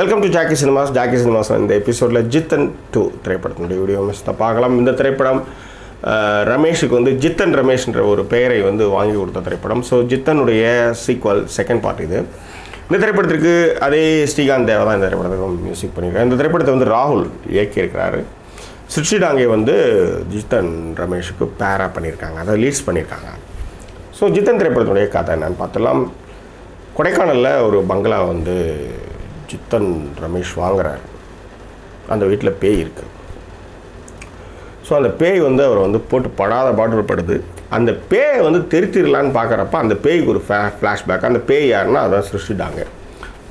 Welcome to Jackie cinemas Jackie cinemas இந்த எபிசோடில் Jithan two திரைப்படத்தினுடைய வீடியோ மிஸ்தான் பார்க்கலாம். இந்த திரைப்படம் ரமேஷுக்கு வந்து ஜித்தன் ரமேஷ்ன்ற ஒரு பெயரை வந்து வாங்கி கொடுத்த திரைப்படம். ஸோ ஜித்தனுடைய சீக்வல் செகண்ட் பார்ட் இது. இந்த திரைப்படத்திற்கு அதே ஸ்ரீகாந்த் தேவா தான் இந்த திரைப்படத்துக்கு மியூசிக் பண்ணியிருக்காரு. இந்த திரைப்படத்தை வந்து ராகுல் இயக்கியிருக்கிறாரு. சிற்சிடாங்கே வந்து ஜித்தன் ரமேஷுக்கு பேரா பண்ணியிருக்காங்க. அதை லீட்ஸ் பண்ணியிருக்காங்க. ஸோ ஜித்தன் திரைப்படத்துடைய கதை என்னன்னு பார்த்தலாம் கொடைக்கானலில் ஒரு பங்களா வந்து சித்தன் ரமேஷ் வாங்குறாரு. அந்த வீட்டில் பேய் இருக்குது ஸோ அந்த பேய் வந்து அவர் வந்து போட்டு படாத பாட்டில் படுது. அந்த பேயை வந்து தெரித்திடலான்னு பார்க்குறப்ப அந்த பேய்க்கு ஒரு ஃப்ளா ஃப்ளாஷ்பேக் அந்த பேய் யாருன்னா அதான் சிருஷ்டிட்டாங்க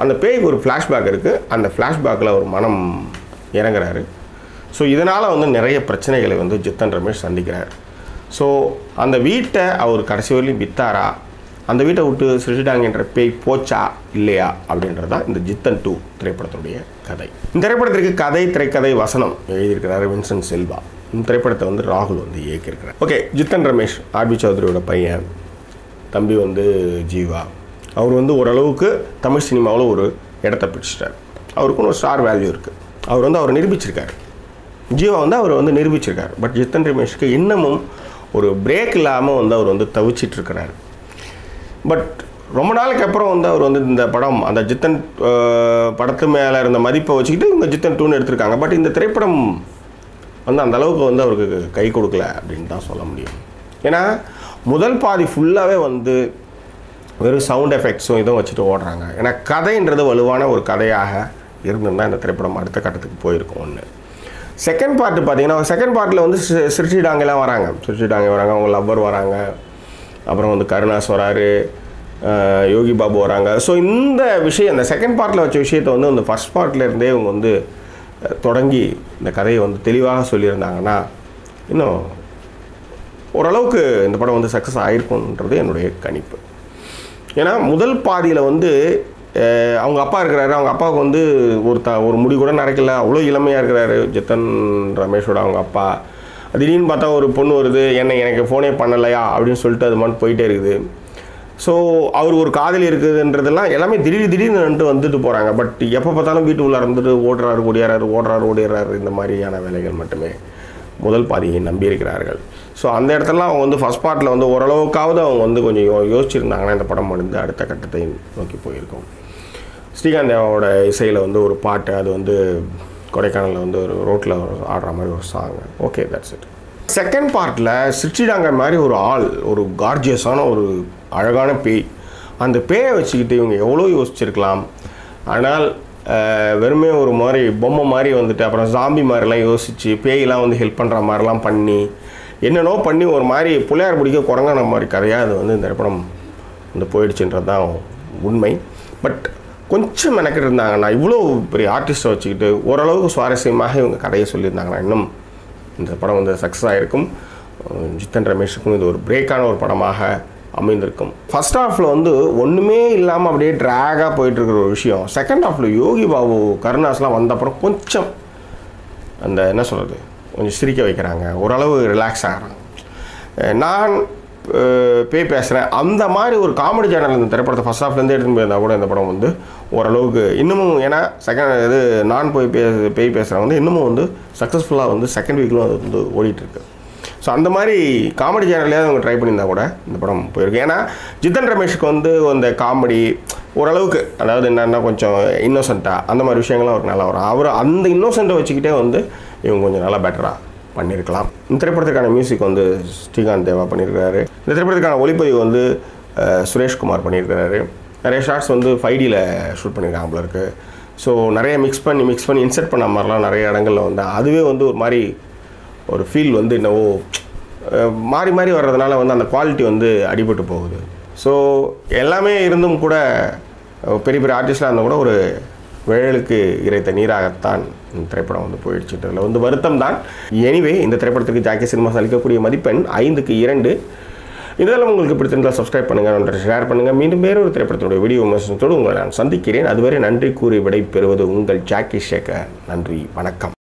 அந்த பேய்க்கு ஒரு ஃப்ளாஷ்பேக் இருக்குது அந்த ஃப்ளாஷ்பேக்கில் ஒரு மனம் இறங்குறாரு. ஸோ இதனால் வந்து நிறைய பிரச்சனைகளை வந்து ஜித்தன் ரமேஷ் சந்திக்கிறார். ஸோ அந்த வீட்டை அவர் கடைசி வரையிலும் வித்தாரா? அந்த வீட்டை விட்டு சிருஷ்டிட்டாங்கன்ற பேய் போச்சா இல்லையா அப்படின்றது தான் இந்த ஜித்தன் டூ திரைப்படத்துடைய கதை. இந்த திரைப்படத்திற்கு கதை திரைக்கதை வசனம் எழுதியிருக்கிறார் வின்சன் செல்வா. இந்த திரைப்படத்தை வந்து ராகுல் வந்து இயக்கியிருக்கிறார். ஓகே ஜித்தன் ரமேஷ் ஆர்பி சௌத்ரியோட பையன் தம்பி வந்து ஜீவா. அவர் வந்து ஓரளவுக்கு தமிழ் சினிமாவில் ஒரு இடத்த பிடிச்சிட்டார். அவருக்குன்னு ஒரு ஸ்டார் வேல்யூ இருக்குது அவர் வந்து அவர் நிரூபிச்சிருக்கார். ஜீவா வந்து அவர் வந்து நிரூபிச்சிருக்கார். பட் ஜித்தன் ரமேஷ்க்கு இன்னமும் ஒரு பிரேக் இல்லாமல் வந்து அவர் வந்து தவிச்சிட்ருக்கிறார் பட் ரொம்ப நாளைக்கு அப்புறம் வந்து அவர் வந்து இந்த படம் அந்த ஜித்தன் படத்து மேலே இருந்த மதிப்பை வச்சுக்கிட்டு இவங்க ஜித்தன் டூன்னு எடுத்திருக்காங்க. பட் இந்த திரைப்படம் வந்து அந்த அளவுக்கு வந்து அவருக்கு கை கொடுக்கல அப்படின்னு தான் சொல்ல முடியும். ஏன்னா முதல் பாதி ஃபுல்லாகவே வந்து வெறும் சவுண்ட் எஃபெக்ட்ஸும் இதுவும் வச்சுட்டு ஓடுறாங்க. ஏன்னா கதைன்றது வலுவான ஒரு கதையாக இருந்திருந்தால் இந்த திரைப்படம் அடுத்த கட்டத்துக்கு போயிருக்கும் ஒன்று செகண்ட் பார்ட்டு பார்த்தீங்கன்னா செகண்ட் பார்ட்டில் வந்து சி- வராங்க. சிறுச்சி வராங்க அவங்க லவ்வர் வராங்க. அப்புறம் வந்து கருணாஸ் வராரு யோகி பாபு வராங்க. ஸோ இந்த விஷயம் இந்த செகண்ட் பார்ட்டில் வச்ச விஷயத்தை வந்து அந்த ஃபர்ஸ்ட் பார்ட்லேருந்தே இவங்க வந்து தொடங்கி இந்த கதையை வந்து தெளிவாக சொல்லியிருந்தாங்கன்னா இன்னும் ஓரளவுக்கு இந்த படம் வந்து சக்ஸஸ் ஆகிருக்கும்ன்றது என்னுடைய கணிப்பு. ஏன்னா முதல் பாதியில் வந்து அவங்க அப்பா இருக்கிறாரு. அவங்க அப்பாவுக்கு வந்து ஒரு த ஒரு முடி கூட நடக்கல அவ்வளோ இளமையாக இருக்கிறாரு ஜித்தன் ரமேஷோட அவங்க அப்பா. திடீர்னு பார்த்தா ஒரு பொண்ணு வருது என்ன எனக்கு ஃபோனே பண்ணலையா? அப்படின்னு சொல்லிட்டு அது மாதிரி போயிட்டே இருக்குது. ஸோ அவர் ஒரு காதலி இருக்குதுன்றதெல்லாம் எல்லாமே திடீர் திடீர்னு வந்துட்டு வந்துட்டு போகிறாங்க பட் எப்போ பார்த்தாலும் வீட்டு உள்ளே இருந்துட்டு ஓடுறாரு ஓடியாராரு ஓடுறாரு ஓடிடுறாரு இந்த மாதிரியான வேலைகள் மட்டுமே முதல் பாதியை நம்பியிருக்கிறார்கள் ஸோ அந்த இடத்துலலாம் அவங்க வந்து ஃபஸ்ட் பார்ட்டில் வந்து ஓரளவுக்காவது அவங்க வந்து கொஞ்சம் யோ யோசிச்சிருந்தாங்கன்னா இந்த படம் வந்து அடுத்த கட்டத்தை நோக்கி போயிருக்கும். ஸ்ரீகாந்த் தேவாவோட இசையில் வந்து ஒரு பாட்டு அது வந்து கொடைக்கானலில் வந்து ஒரு ரோட்டில் ஆடுற மாதிரி ஒரு song okay that's it second பார்ட்டில் சிச்சிடாங்க மாதிரி ஒரு ஆள் ஒரு கார்ஜியஸான ஒரு அழகான பேய். அந்த பேயை வச்சுக்கிட்டு இவங்க எவ்வளோ யோசிச்சிருக்கலாம்? ஆனால் வெறுமே ஒரு மாதிரி பொம்மை மாதிரி வந்துட்டு அப்புறம் ஜாம்பி மாதிரிலாம் யோசித்து பேயெலாம் வந்து ஹெல்ப் பண்ணுற மாதிரிலாம் பண்ணி என்னென்னோ பண்ணி ஒரு மாதிரி புள்ளையார் பிடிக்க குரங்கான மாதிரி கதையாக அது வந்து இந்த திரைப்படம் வந்து போயிடுச்சுன்றது தான் உண்மை. பட் கொஞ்சம் மெனக்கிட்டு இருந்தாங்கன்னா இவ்வளோ பெரிய ஆர்டிஸ்ட்டை வச்சுக்கிட்டு ஓரளவுக்கு சுவாரஸ்யமாக இவங்க கதையை சொல்லியிருந்தாங்கன்னா இன்னும் இந்த படம் வந்து சக்ஸஸ் ஆகிருக்கும் ஜித்தன் ரமேஷுக்கும் இது ஒரு பிரேக்கான ஒரு படமாக அமைந்திருக்கும். ஃபர்ஸ்ட் ஹாஃபில் வந்து ஒன்றுமே இல்லாமல் அப்படியே ட்ராகாக போயிட்டுருக்கிற ஒரு விஷயம். செகண்ட் ஹாஃபில் யோகி பாபு கருணாஸ்லாம் வந்த அப்புறம் கொஞ்சம் அந்த என்ன சொல்கிறது கொஞ்சம் சிரிக்க வைக்கிறாங்க. ஓரளவு ரிலாக்ஸ் ஆகிறாங்க. நான் பேய் பேசுகிறேன் அந்த மாதிரி ஒரு காமெடி சேனல் இந்த திரைப்படத்தை ஃபஸ்ட் ஹாஃப்லேருந்து எடுத்துன்னு போயிருந்தா கூட இந்த படம் வந்து ஓரளவுக்கு இன்னமும் ஏன்னா செகண்ட் இது நான் போய் பே பேய் பேசுகிறேன் வந்து இன்னமும் வந்து சக்ஸஸ்ஃபுல்லாக வந்து செகண்ட் வீக்கிலும் அது வந்து ஓடிட்டுருக்கு. ஸோ அந்த மாதிரி காமெடி சேனல்லையாவது அவங்க ட்ரை பண்ணியிருந்தா கூட இந்த படம் போயிருக்கு. ஏன்னா ஜித்தன் ரமேஷுக்கு வந்து அந்த காமெடி ஓரளவுக்கு அதாவது என்னென்னா கொஞ்சம் இன்னோசென்ட்டாக அந்த மாதிரி விஷயங்கள்லாம் அவருக்கு நல்லா வரும். அவர் அந்த இன்னோசென்ட்டை வச்சுக்கிட்டே வந்து இவங்க கொஞ்சம் நல்லா பெட்டராக பண்ணியிருக்கலாம் இந்த திரைப்படத்துக்கான மியூசிக் வந்து ஸ்ரீகாந்த் தேவா பண்ணியிருக்கிறாரு இந்த திரைப்படத்துக்கான ஒளிப்பதிவு வந்து சுரேஷ்குமார் பண்ணியிருக்கிறாரு நிறைய ஷார்ட்ஸ் வந்து ஃபைடியில் ஷூட் பண்ணியிருக்காங்க போல இருக்குது ஸோ நிறைய மிக்ஸ் பண்ணி மிக்ஸ் பண்ணி இன்சர்ட் பண்ண மாதிரிலாம் நிறைய இடங்கள்ல வந்து அதுவே வந்து ஒரு மாதிரி ஒரு ஃபீல் வந்து என்னவோ மாறி மாறி வர்றதுனால வந்து அந்த குவாலிட்டி வந்து அடிபட்டு போகுது. ஸோ எல்லாமே இருந்தும் கூட பெரிய பெரிய ஆர்டிஸ்டாக இருந்தால் கூட ஒரு விழலுக்கு இறைத்த நீராகத்தான் இந்த திரைப்படம் வந்து போயிடுச்சுன்றதுல வந்து வருத்தம் தான் எனிவே இந்த திரைப்படத்துக்கு ஜாக்கி சினிமாஸ் அளிக்கக்கூடிய மதிப்பெண் ஐந்துக்கு இரண்டு. இதெல்லாம் உங்களுக்கு பிடித்திருந்தால் சப்ஸ்கிரைப் பண்ணுங்கள் ஷேர் பண்ணுங்கள் மீண்டும் வேறொரு திரைப்படத்தினுடைய வீடியோ விமர்சனத்தோடு உங்களை நான் சந்திக்கிறேன். அதுவரை நன்றி கூறி விடை பெறுவது உங்கள் ஜாக்கி சேகர். நன்றி. வணக்கம்.